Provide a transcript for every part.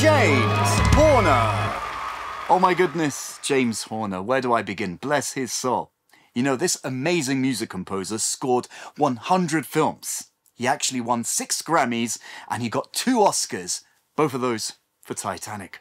James Horner. Oh my goodness, James Horner, where do I begin? Bless his soul. You know, this amazing music composer scored 100 films. He actually won six Grammys and he got two Oscars, both of those for Titanic.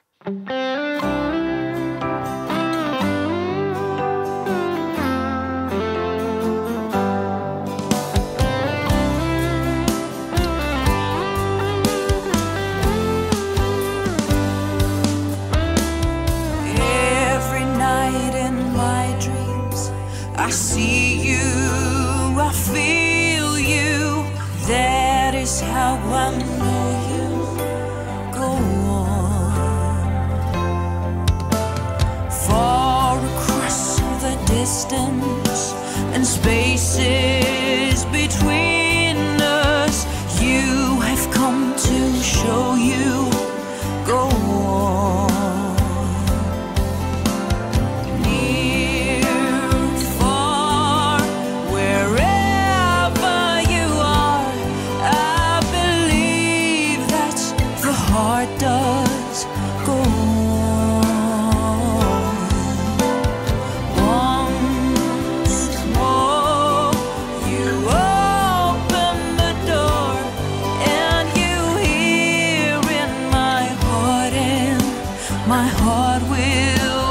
I see you, I feel you. That is how I know you. Go on. Far across the distance and spaces between. does go on. You open the door, and you hear in my heart, and my heart will.